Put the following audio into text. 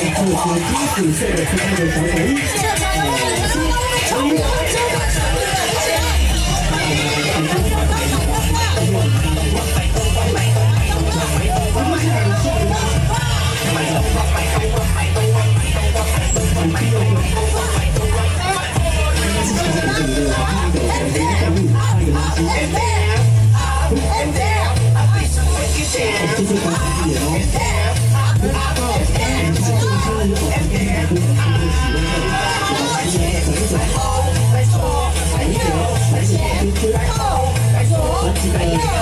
tiền của chiến sĩ tử sẽ được sinh ra sáu đấy Down. 来，来，来，来，来。